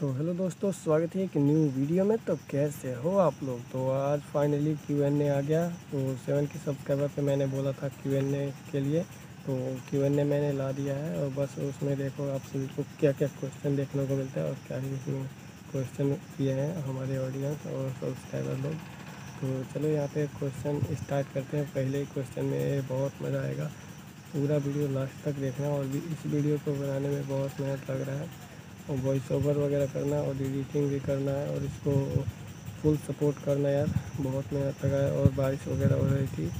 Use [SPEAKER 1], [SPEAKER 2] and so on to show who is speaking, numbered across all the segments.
[SPEAKER 1] तो हेलो दोस्तों, स्वागत है एक न्यू वीडियो में। तो कैसे हो आप लोग? तो आज फाइनली क्यू एन ए आ गया। तो सेवन के सब्सक्राइबर पे मैंने बोला था क्यू एन ए के लिए। तो क्यू एन ए मैंने ला दिया है और बस उसमें देखो आप सभी को क्या क्या क्वेश्चन देखने को मिलता है और क्या ही उसमें क्वेश्चन किए हैं हमारे ऑडियंस और सब्सक्राइबर लोग। तो चलो यहाँ पे क्वेश्चन स्टार्ट करते हैं। पहले क्वेश्चन में बहुत मज़ा आएगा। पूरा वीडियो लास्ट तक देखना और भी इस वीडियो को बनाने में बहुत मेहनत लग रहा है। और वॉइस ओवर वगैरह करना और एडिटिंग भी करना है और इसको फुल सपोर्ट करना यार, बहुत मेहनत लगा है और बारिश वगैरह हो रही थी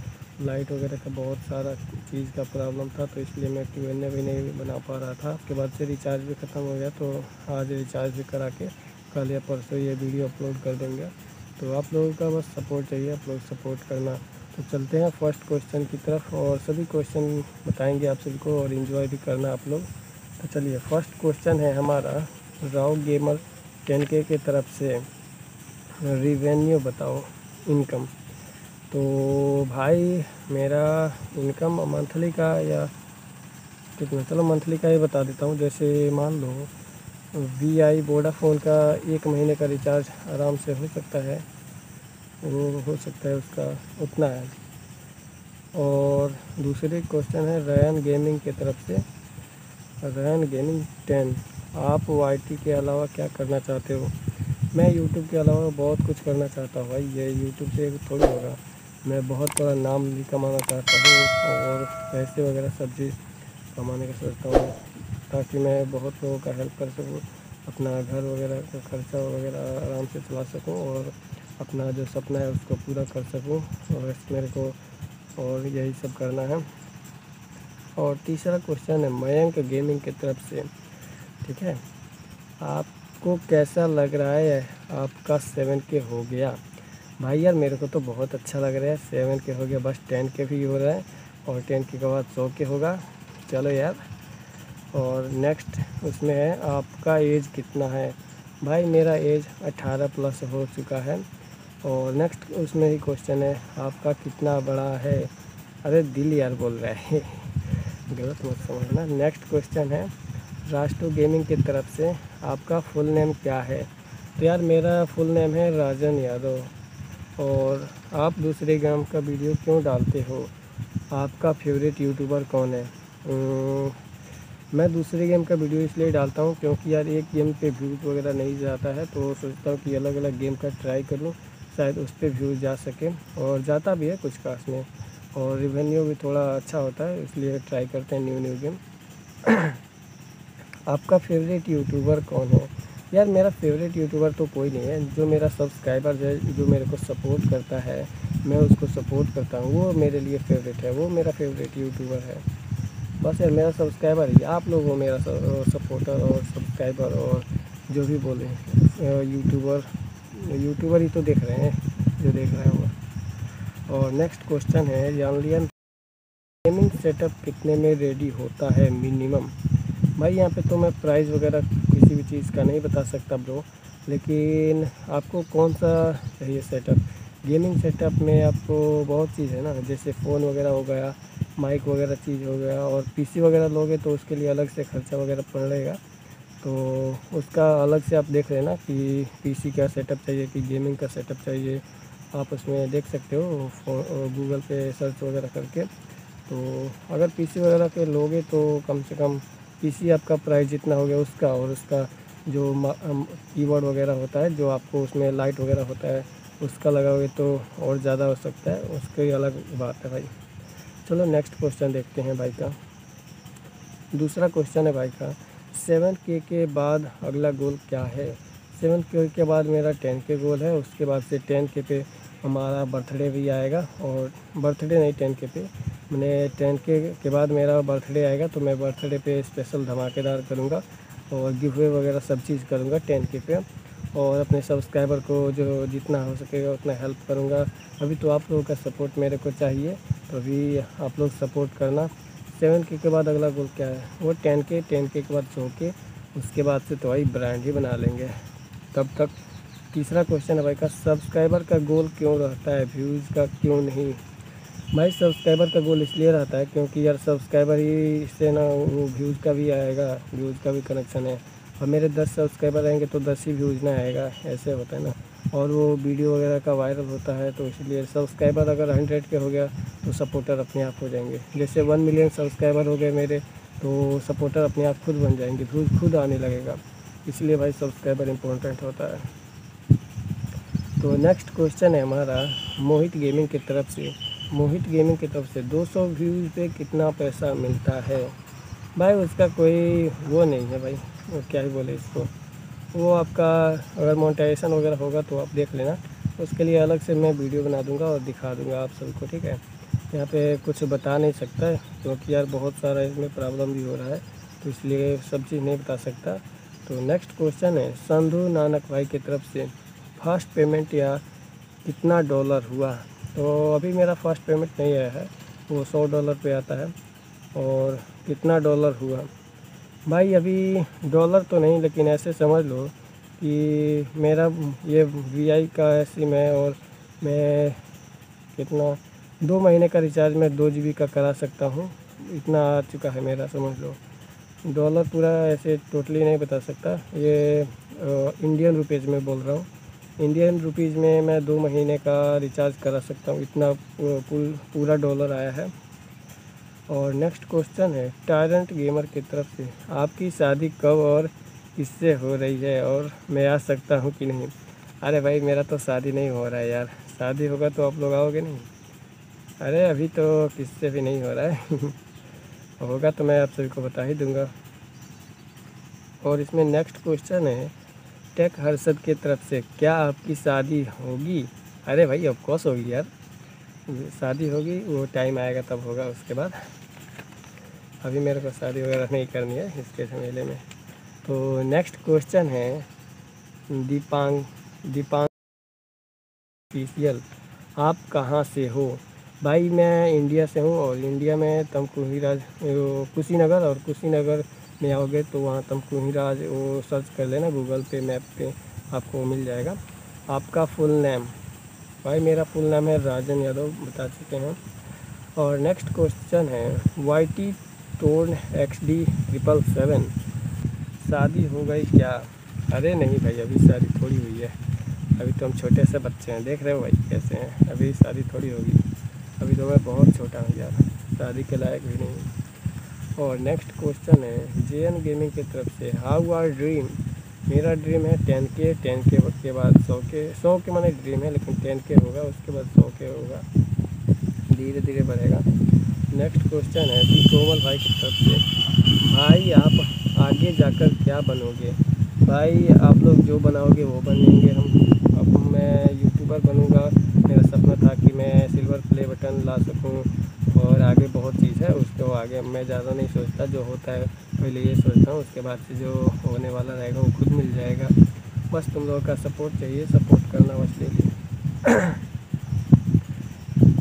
[SPEAKER 1] लाइट वगैरह का बहुत सारा चीज़ का प्रॉब्लम था तो इसलिए मैं क्यू एन भी नहीं बना पा रहा था। उसके बाद से रिचार्ज भी ख़त्म हो गया तो आज रिचार्ज भी करा के कल या परसों ये वीडियो अपलोड कर देंगे। तो आप लोगों का बस सपोर्ट चाहिए, आप लोग सपोर्ट करना। तो चलते हैं फ़र्स्ट क्वेश्चन की तरफ़ और सभी क्वेश्चन बताएँगे आप सभी को और इन्जॉय भी करना आप लोग। तो चलिए फ़र्स्ट क्वेश्चन है हमारा, राव गेमर टेन के की तरफ़ से रिवेन्यू बताओ इनकम तो भाई, मेरा इनकम मंथली का या कितना? चलो मंथली का ही बता देता हूँ। जैसे मान लो वी आई वोडाफोन का एक महीने का रिचार्ज आराम से हो सकता है। वो हो सकता है उसका उतना है। और दूसरी क्वेश्चन है रैन गेमिंग की तरफ़ से। रैन गेमिंग टेन आप वाई के अलावा क्या करना चाहते हो? मैं यूट्यूब के अलावा बहुत कुछ करना चाहता हूँ भाई। ये यूट्यूब से थोड़ी होगा। मैं बहुत बड़ा नाम भी कमाना चाहता हूँ और पैसे वगैरह सब चीज़ कमाने का सोचता हूँ ताकि मैं बहुत लोगों का हेल्प कर सकूँ, अपना घर वगैरह का खर्चा वगैरह आराम से चला सकूँ और अपना जो सपना है उसको पूरा कर सकूँ। और मेरे को और यही सब करना है। और तीसरा क्वेश्चन है मयंक गेमिंग की तरफ़ से। ठीक है? आपको कैसा लग रहा है? आपका सेवन के हो गया। भाई यार, मेरे को तो बहुत अच्छा लग रहा है। सेवन के हो गया, बस टेन के भी हो रहा है और टेन के बाद सौ के होगा। चलो यार। और नेक्स्ट उसमें है, आपका एज कितना है? भाई, मेरा एज अठारह प्लस हो चुका है। और नेक्स्ट उसमें ही क्वेश्चन है, आपका कितना बड़ा है? अरे दिल यार बोल रहा है। गलत मत समझना। नेक्स्ट क्वेश्चन है राष्ट्र गेमिंग की तरफ़ से, आपका फुल नेम क्या है? तो यार, मेरा फुल नेम है राजन यादव। और आप दूसरे गेम का वीडियो क्यों डालते हो? आपका फेवरेट यूट्यूबर कौन है? मैं दूसरे गेम का वीडियो इसलिए डालता हूँ क्योंकि यार, एक गेम पे व्यूज़ वगैरह नहीं जाता है तो सोचता हूँ कि अलग अलग गेम का ट्राई करूँ, शायद उस पर व्यूज़ जा सके। और जाता भी है कुछ खास में। और रिवेन्यू भी थोड़ा अच्छा होता है, इसलिए ट्राई करते हैं न्यू न्यू गेम आपका फेवरेट यूट्यूबर कौन है? यार, मेरा फेवरेट यूट्यूबर तो कोई नहीं है। जो मेरा सब्सक्राइबर है, जो मेरे को सपोर्ट करता है, मैं उसको सपोर्ट करता हूँ, वो मेरे लिए फेवरेट है, वो मेरा फेवरेट यूट्यूबर है। बस यार, मेरा सब्सक्राइबर ही, आप लोग हो मेरा सपोर्टर और सब्सक्राइबर और जो भी बोले यूट्यूबर यूट्यूबर ही तो देख रहे हैं, जो देख रहे हैं और नेक्स्ट क्वेश्चन है जानलियन गेमिंग सेटअप कितने में रेडी होता है मिनिमम भाई, यहाँ पे तो मैं प्राइस वगैरह किसी भी चीज़ का नहीं बता सकता ब्रो लेकिन आपको कौन सा चाहिए सेटअप गेमिंग सेटअप में आपको बहुत चीज़ है ना, जैसे फ़ोन वगैरह हो गया माइक वगैरह चीज़ हो गया, और पीसी वगैरह लोगे तो उसके लिए अलग से खर्चा वगैरह पड़ेगा। तो उसका अलग से आप देख लेना कि पीसी का सेटअप चाहिए, कि गेमिंग का सेटअप चाहिए आप उसमें देख सकते हो गूगल पे सर्च वगैरह करके। तो अगर पीसी वगैरह के लोगे तो कम से कम पीसी आपका प्राइस जितना हो गया उसका और उसका जो कीबोर्ड वगैरह होता है, जो आपको उसमें लाइट वगैरह होता है, उसका लगाओगे तो और ज़्यादा हो सकता है। उसकी अलग बात है भाई। चलो नेक्स्ट क्वेश्चन देखते हैं भाई का। दूसरा क्वेश्चन है भाई का। सेवन के के बाद अगला गोल क्या है? सेवन के के बाद मेरा टेन के गोल है, उसके बाद से टेन के पे हमारा बर्थडे भी आएगा और बर्थडे नहीं, टेन के पे। मैंने टेन के के बाद मेरा बर्थडे आएगा तो मैं बर्थडे पे स्पेशल धमाकेदार करूँगा और गिव वगैरह सब चीज़ करूँगा टेन के पे। और अपने सब्सक्राइबर को जो जितना हो सकेगा उतना हेल्प करूँगा। अभी तो आप लोगों का सपोर्ट मेरे को चाहिए तो अभी आप लोग सपोर्ट करना। सेवन के के बाद अगला गोल क्या है? वो टेन के टेन के के बाद सौ के, उसके बाद से तो भाई ब्रांड ही बना लेंगे। तब तक तीसरा क्वेश्चन है भाई का सब्सक्राइबर का गोल क्यों रहता है? व्यूज़ का क्यों नहीं? भाई सब्सक्राइबर का गोल इसलिए रहता है क्योंकि यार सब्सक्राइबर ही से ना, वो व्यूज़ का भी आएगा व्यूज़ का भी कनेक्शन है। और मेरे दस सब्सक्राइबर रहेंगे तो दस ही व्यूज़ ना आएगा, ऐसे होता है ना। और वो वीडियो वगैरह का वायरल होता है तो इसलिए सब्सक्राइबर अगर हंड्रेड के हो गया तो सपोर्टर अपने आप हो जाएँगे। जैसे वन मिलियन सब्सक्राइबर हो गए मेरे तो सपोर्टर अपने आप खुद बन जाएँगे व्यूज़ खुद आने लगेगा। इसलिए भाई सब्सक्राइबर इम्पोर्टेंट होता है। तो नेक्स्ट क्वेश्चन है हमारा, मोहित गेमिंग की तरफ़ से। मोहित गेमिंग की तरफ़ से 200 व्यूज़ पे कितना पैसा मिलता है? भाई, उसका कोई वो नहीं है भाई। वो क्या ही बोले इसको। वो आपका अगर मोनेटाइजेशन वगैरह होगा तो आप देख लेना। उसके लिए अलग से मैं वीडियो बना दूँगा और दिखा दूँगा आप सबको, ठीक है? यहाँ पे कुछ बता नहीं सकता है, क्योंकि यार बहुत सारा इसमें प्रॉब्लम भी हो रहा है तो इसलिए सब चीज़ नहीं बता सकता। तो नेक्स्ट क्वेश्चन है, संधु नानक भाई की तरफ़ से। फ़र्स्ट पेमेंट या कितना डॉलर हुआ? तो अभी मेरा फ़र्स्ट पेमेंट नहीं आया है। वो सौ डॉलर पे आता है और कितना डॉलर हुआ? भाई, अभी डॉलर तो नहीं, लेकिन ऐसे समझ लो कि मेरा ये वी आई का सिम है और मैं कितना, दो महीने का रिचार्ज मैं दो जीबी का करा सकता हूँ। इतना आ चुका है मेरा, समझ लो। डॉलर पूरा ऐसे टोटली नहीं बता सकता। ये इंडियन रुपीज़ में बोल रहा हूँ। इंडियन रुपीज़ में मैं दो महीने का रिचार्ज करा सकता हूँ। इतना पूरा डॉलर आया है। और नेक्स्ट क्वेश्चन है टायरेंट गेमर की तरफ़ से, आपकी शादी कब और किससे हो रही है? और मैं आ सकता हूँ कि नहीं? अरे भाई, मेरा तो शादी नहीं हो रहा है यार। शादी होगा तो आप लोग आओगे नहीं? अरे अभी तो किससे भी नहीं हो रहा है। होगा तो मैं आप सभी को बता ही दूँगा। और इसमें नेक्स्ट क्वेश्चन है टेक हर्षद की तरफ़ से, क्या आपकी शादी होगी? अरे भाई ऑफकोर्स होगी यार। शादी होगी, वो टाइम आएगा, तब होगा, उसके बाद। अभी मेरे को शादी वगैरह नहीं करनी है, इसके झमेले में। तो नेक्स्ट क्वेश्चन है, दीपांग दीपांग ऑफिशियल आप कहाँ से हो? भाई, मैं इंडिया से हूँ और इंडिया में तम राज कुशीनगर और कुशीनगर में आओगे तो वहाँ तमकुही राज वो सर्च कर लेना गूगल पे मैप पे, आपको मिल जाएगा। आपका फुल नेम भाई, मेरा फुल नाम है राजन यादव, बता चुके हैं। और नेक्स्ट क्वेश्चन है Y T tone X D triple seven शादी हो गई क्या? अरे नहीं भाई, अभी शादी थोड़ी हुई है। अभी तो हम छोटे से बच्चे हैं। देख रहे हो भाई कैसे हैं। अभी शादी थोड़ी होगी। अभी तो मैं बहुत छोटा हूँ यार। शादी के लायक भी नहीं और नेक्स्ट क्वेश्चन है जे एन गेमिंग की तरफ़ से हाउ आर ड्रीम मेरा ड्रीम है टेन के टेन के के बाद सौ के सौ के माने ड्रीम है, लेकिन टेन के होगा, उसके बाद सौ के होगा। धीरे धीरे बढ़ेगा। नेक्स्ट क्वेश्चन है दी कोमल भाई की तरफ़ से, भाई आप आगे जाकर क्या बनोगे? भाई आप लोग जो बनाओगे वो बनेंगे, हम, अब मैं यूट्यूबर बनूँगा। मेरा सपना था कि मैं सिल्वर प्ले बटन ला सकूँ और आगे बहुत चीज़ है, उसको आगे मैं ज़्यादा नहीं सोचता, जो होता है पहले ये सोचता हूँ, उसके बाद से जो होने वाला रहेगा वो खुद मिल जाएगा। बस तुम लोगों का सपोर्ट चाहिए, सपोर्ट करना बस ले लिए।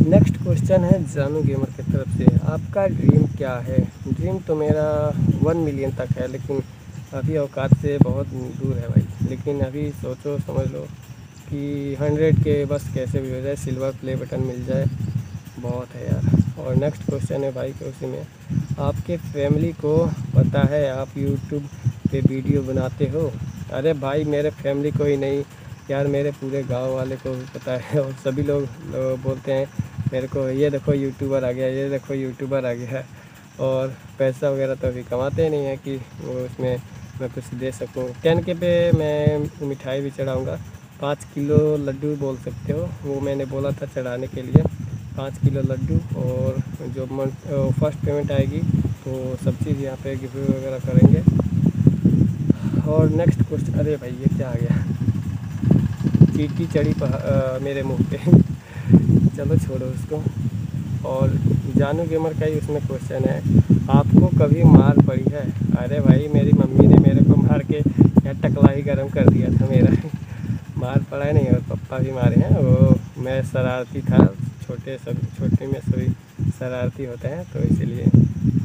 [SPEAKER 1] नेक्स्ट क्वेश्चन है जानू गेमर की तरफ़ से। आपका ड्रीम क्या है? ड्रीम तो मेरा वन मिलियन तक है, लेकिन अभी औकात से बहुत दूर है भाई। लेकिन अभी सोचो, समझ लो कि हंड्रेड के बस कैसे भी हो जाए सिल्वर प्ले बटन मिल जाए। बहुत है यार। और नेक्स्ट क्वेश्चन है भाई के उसी में। आपके फैमिली को पता है आप यूट्यूब पे वीडियो बनाते हो? अरे भाई मेरे फैमिली को ही नहीं। यार मेरे पूरे गाँव वाले को भी पता है और सभी लोग, बोलते हैं मेरे को ये देखो यूट्यूबर आ गया ये देखो यूट्यूबर आ गया। और पैसा वगैरह तो अभी कमाते नहीं है कि वो उसमें मैं कुछ दे सकूँ। टेन के पे मैं मिठाई भी चढ़ाऊँगा। पाँच किलो लड्डू बोल सकते हो। वो मैंने बोला था चढ़ाने के लिए। पाँच किलो लड्डू और जो फ़र्स्ट पेमेंट आएगी तो सब चीज़ यहाँ पे गिफ्ट वगैरह करेंगे। और नेक्स्ट क्वेश्चन अरे भाई, ये क्या आ गया? चीटी चढ़ी मेरे मुँह पे। चलो छोड़ो उसको। और जानू गेमर का ही उसमें क्वेश्चन है। आपको कभी मार पड़ी है? अरे भाई, मेरी मम्मी ने मेरे को मार के या टकला ही गर्म कर दिया था मेरा। मार पड़ा है नहीं, और पप्पा भी मारे हैं। वो मैं शरारती था, छोटे सब, छोटे में सभी शरारती होते हैं तो इसीलिए।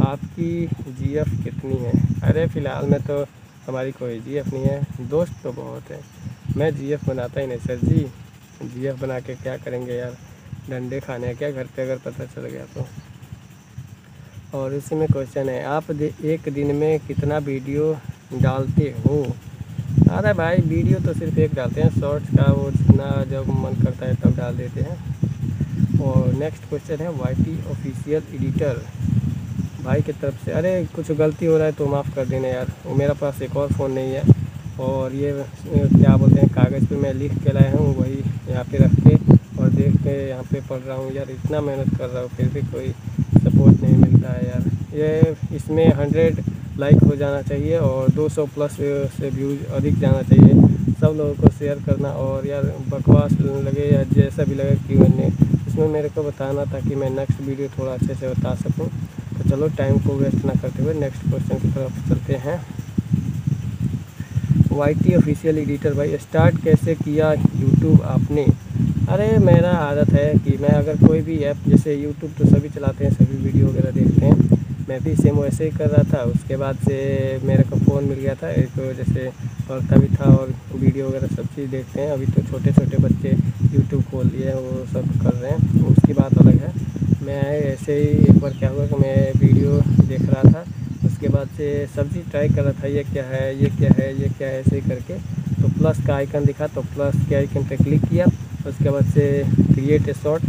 [SPEAKER 1] आपकी जीएफ कितनी है? अरे, फ़िलहाल में तो हमारी कोई जीएफ नहीं है। दोस्त तो बहुत है। मैं जीएफ बनाता ही नहीं, सर जी। जीएफ बना के क्या करेंगे यार? डंडे खाने क्या? घर पे अगर पता चल गया तो। और इसी में क्वेश्चन है, आप एक दिन में कितना वीडियो डालते हो? अरे भाई, वीडियो तो सिर्फ़ एक डालते हैं शॉर्ट्स का वो जितना जब मन करता है तब डाल देते हैं। और नेक्स्ट क्वेश्चन है वाई टी ऑफिशियल एडिटर भाई की तरफ़ से, अरे कुछ गलती हो रहा है तो माफ़ कर देना यार, वो मेरा पास एक और फ़ोन नहीं है। और ये, क्या बोलते हैं, कागज़ पे मैं लिख के लाया हूँ, वही यहाँ पे रख के, और देख के यहाँ पे पढ़ रहा हूँ, यार इतना मेहनत कर रहा हूँ, फिर भी कोई सपोर्ट नहीं मिलता है यार। ये, इसमें हंड्रेड लाइक हो जाना चाहिए और 200 प्लस से व्यूज़ अधिक जाना चाहिए। सब लोगों को शेयर करना और यार बकवास लगे या जैसा भी लगे क्यों नहीं इसमें मेरे को बताना था कि मैं नेक्स्ट वीडियो थोड़ा अच्छे से बता सकूँ। तो चलो टाइम को वेस्ट ना करते हुए नेक्स्ट क्वेश्चन की तरफ़ चलते हैं। वाई टी ऑफिशियल एडिटर भाई स्टार्ट कैसे किया यूट्यूब आपने? अरे मेरा आदत है कि मैं अगर कोई भी ऐप जैसे यूट्यूब तो सभी चलाते हैं, सभी वीडियो वगैरह देखते हैं। मैं भी सेम वैसे ही कर रहा था। उसके बाद से मेरे को फ़ोन मिल गया था। एक जैसे पढ़ता भी था और वीडियो वगैरह सब चीज़ देखते हैं। अभी तो छोटे छोटे बच्चे यूट्यूब खोल लिए वो सब कर रहे हैं। उसकी बात अलग है। मैं ऐसे ही एक बार क्या हुआ कि मैं वीडियो देख रहा था। उसके बाद से सब चीज़ ट्राई कर रहा था, ये क्या है, ये क्या है, ये क्या है, ऐसे ही करके। तो प्लस का आइकन दिखा तो प्लस के आइकन पर क्लिक किया। उसके बाद से क्रिएट ए शॉर्ट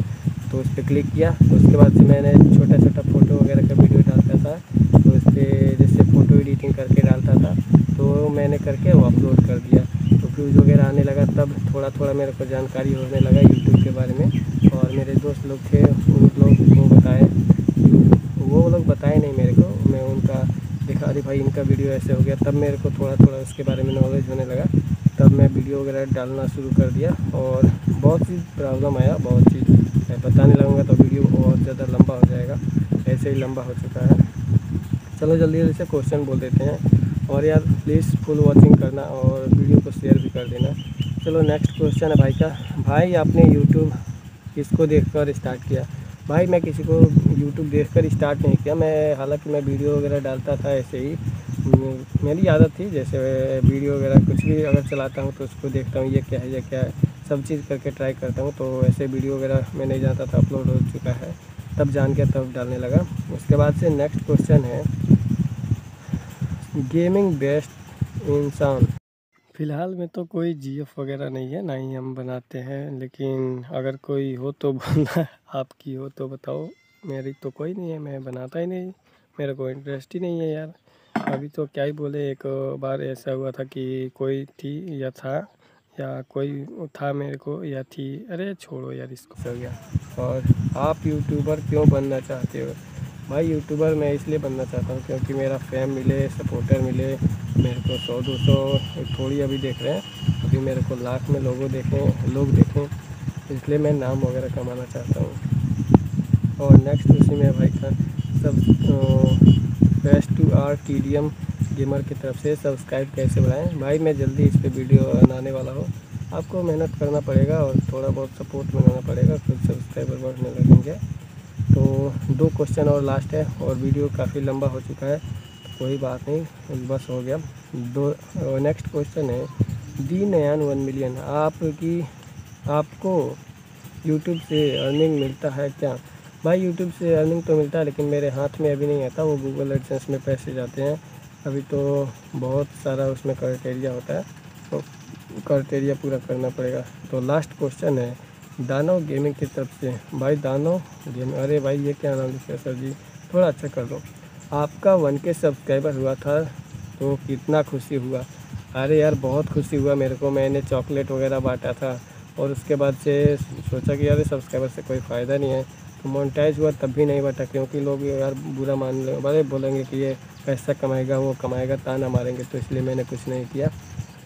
[SPEAKER 1] तो उस पर क्लिक किया। उसके बाद से मैंने छोटा छोटा फ़ोटो वगैरह का वीडियो डालता था तो उस पर जैसे फ़ोटो एडिटिंग करके डालता था तो मैंने करके वो अपलोड कर दिया। तो व्यूज़ वगैरह आने लगा, तब थोड़ा थोड़ा मेरे को जानकारी होने लगा यूट्यूब के बारे में, और मेरे दोस्त लोग थे उन लोग को बताए वो लोग बताए नहीं मेरे को, मैं उनका दिखा अरे भाई, इनका वीडियो ऐसे हो गया। तब मेरे को थोड़ा थोड़ा उसके बारे में नॉलेज होने लगा। तब मैं वीडियो वगैरह डालना शुरू कर दिया, और बहुत चीज़ प्रॉब्लम आया, बहुत चीज़ बताने लगूँगा तो वीडियो बहुत ज़्यादा लंबा हो जाएगा। ऐसे ही लंबा हो चुका है। चलो जल्दी जल्दी से क्वेश्चन बोल देते हैं। और यार प्लीज़ फुल वॉचिंग करना और वीडियो को शेयर भी कर देना। चलो नेक्स्ट क्वेश्चन है भाई का। भाई, आपने यूट्यूब किसको देखकर स्टार्ट किया? भाई, मैं किसी को यूट्यूब देखकर स्टार्ट नहीं किया। मैं, हालाँकि मैं वीडियो वगैरह डालता था ऐसे ही। मेरी आदत थी, जैसे वीडियो वगैरह कुछ भी अगर चलाता हूँ तो उसको देखता हूँ, ये क्या है, ये क्या है। सब चीज़ करके ट्राई करता हूँ तो ऐसे वीडियो वगैरह मैं नहीं जानता था अपलोड हो चुका है। तब जान के तब डालने लगा। उसके बाद से नेक्स्ट क्वेश्चन है गेमिंग बेस्ट इंसान। फ़िलहाल में तो कोई जीएफ वगैरह नहीं है, ना ही हम बनाते हैं, लेकिन अगर कोई हो तो बना, आपकी हो तो बताओ। मेरी तो कोई नहीं है, मैं बनाता ही नहीं, मेरा कोई इंटरेस्ट ही नहीं है यार। अभी तो क्या ही बोले, एक बार ऐसा हुआ था कि कोई थी या था या कोई था मेरे को या थी? अरे छोड़ो यार, इसको हो गया। और आप यूट्यूबर क्यों बनना चाहते हो? भाई यूट्यूबर मैं इसलिए बनना चाहता हूँ क्योंकि मेरा फैम मिले सपोर्टर मिले, मेरे को सौ, दो सौ थोड़ी अभी देख रहे हैं। अभी मेरे को लाख में लोगों देखें, लोग देखें, इसलिए मैं नाम वगैरह कमाना चाहता हूँ। और नेक्स्ट उसी में भाई का सब best to R T D M gamer की तरफ़ से सब्सक्राइब कैसे बढ़ाएँ? भाई, मैं जल्दी इस पर वीडियो बनाने वाला हूँ। आपको मेहनत करना पड़ेगा और थोड़ा बहुत सपोर्ट मिलाना पड़ेगा खुद सब्सक्राइबर बढ़ने लगेंगे। तो दो क्वेश्चन और लास्ट है और वीडियो काफ़ी लंबा हो चुका है तो कोई बात नहीं, बस हो गया। दो नेक्स्ट क्वेश्चन है, दी नयान वन मिलियन आपकी, आपको यूट्यूब से अर्निंग मिलता है क्या? भाई यूट्यूब से अर्निंग तो मिलता है, लेकिन मेरे हाथ में अभी नहीं आता, वो गूगल एडसेंस में पैसे जाते हैं। अभी तो बहुत सारा उसमें क्राइटेरिया होता है तो क्राइटेरिया पूरा करना पड़ेगा। तो लास्ट क्वेश्चन है, दानव गेमिंग की तरफ़ से। भाई दानव गेम अरे भाई ये क्या नाम लिखा सर जी? थोड़ा अच्छा कर दो आपका वन के सब्सक्राइबर हुआ था तो कितना खुशी हुआ? अरे यार, बहुत खुशी हुआ मेरे को। मैंने चॉकलेट वगैरह बांटा था, और उसके बाद से सोचा कि यार सब्सक्राइबर से कोई फ़ायदा नहीं है। मोनिटाइज हुआ तब भी नहीं बटा क्योंकि लोग यार बुरा मान ले बड़े बोलेंगे कि ये पैसा कमाएगा, वो कमाएगा, ताना मारेंगे तो इसलिए मैंने कुछ नहीं किया।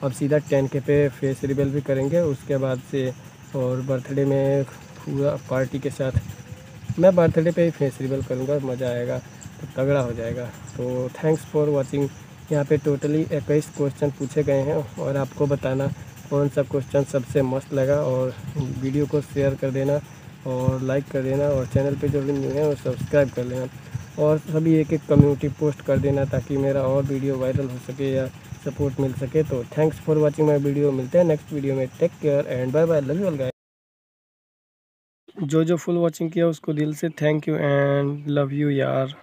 [SPEAKER 1] अब सीधा टेन के पे फेस रिवेल भी करेंगे, उसके बाद से और बर्थडे में पूरा पार्टी के साथ मैं बर्थडे पे ही फेस रिवेल करूँगा, मज़ा आएगा तो तगड़ा हो जाएगा। तो थैंक्स फॉर वॉचिंग यहाँ पे टोटली इक्कीस क्वेश्चन पूछे गए हैं और आपको बताना कौन सा क्वेश्चन सबसे मस्त लगा और वीडियो को शेयर कर देना। और लाइक कर देना और चैनल पे जो भी न्यू है वो सब्सक्राइब कर लेना। और सभी एक एक कम्युनिटी पोस्ट कर देना ताकि मेरा और वीडियो वायरल हो सके या सपोर्ट मिल सके। तो thanks for watching my video मिलते हैं नेक्स्ट वीडियो में। Take care and bye bye love you all guys जो जो फुल वाचिंग किया उसको दिल से thank you and love you यार।